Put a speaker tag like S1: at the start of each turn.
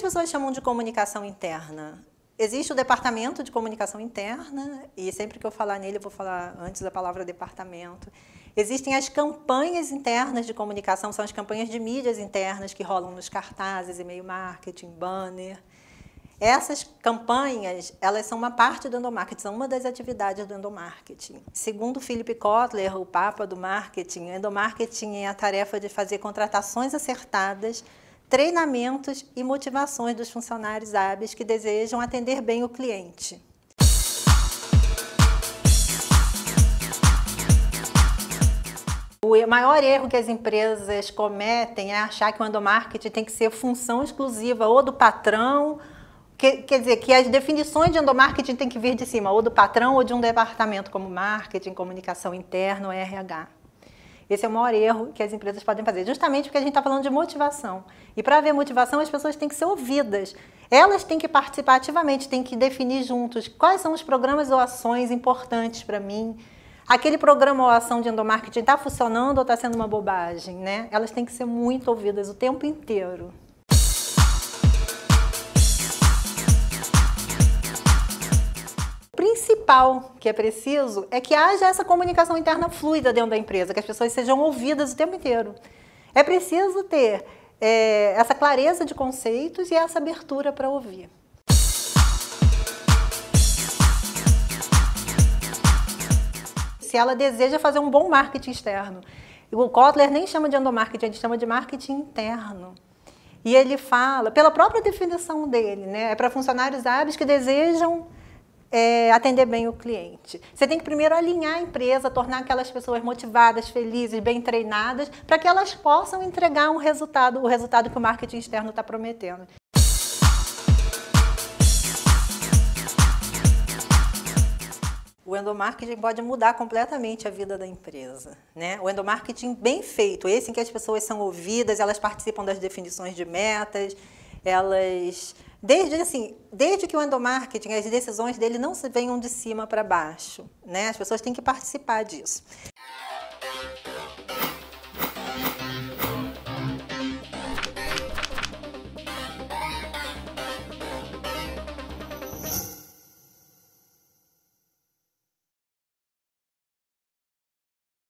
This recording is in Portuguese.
S1: pessoas chamam de comunicação interna? Existe o departamento de comunicação interna, e sempre que eu falar nele, eu vou falar antes da palavra departamento. Existem as campanhas internas de comunicação, são as campanhas de mídias internas que rolam nos cartazes, e-mail marketing, banner. Essas campanhas, elas são uma parte do endomarketing, são uma das atividades do endomarketing. Segundo Philip Kotler, o papa do marketing, o endomarketing é a tarefa de fazer contratações acertadas, treinamentos e motivações dos funcionários hábeis que desejam atender bem o cliente. O maior erro que as empresas cometem é achar que o endomarketing tem que ser função exclusiva ou do patrão que, quer dizer, que as definições de endomarketing têm que vir de cima, ou do patrão ou de um departamento como marketing, comunicação interna ou RH. Esse é o maior erro que as empresas podem fazer, justamente porque a gente está falando de motivação. E para haver motivação, as pessoas têm que ser ouvidas. Elas têm que participar ativamente, têm que definir juntos quais são os programas ou ações importantes para mim. Aquele programa ou ação de endomarketing está funcionando ou está sendo uma bobagem, né? Elas têm que ser muito ouvidas o tempo inteiro. Principal que é preciso é que haja essa comunicação interna fluida dentro da empresa, que as pessoas sejam ouvidas o tempo inteiro. É preciso ter é, essa clareza de conceitos e essa abertura para ouvir. Se ela deseja fazer um bom marketing externo, o Kotler nem chama de endomarketing, ele chama de marketing interno. E ele fala, pela própria definição dele, né, é para funcionários hábeis que desejam é, atender bem o cliente. Você tem que primeiro alinhar a empresa, tornar aquelas pessoas motivadas, felizes, bem treinadas, para que elas possam entregar um resultado, o resultado que o marketing externo está prometendo. O endomarketing pode mudar completamente a vida da empresa. Né? O endomarketing bem feito, esse em que as pessoas são ouvidas, elas participam das definições de metas, elas Desde, assim, desde que o endomarketing, as decisões dele não se venham de cima para baixo, né? As pessoas têm que participar disso.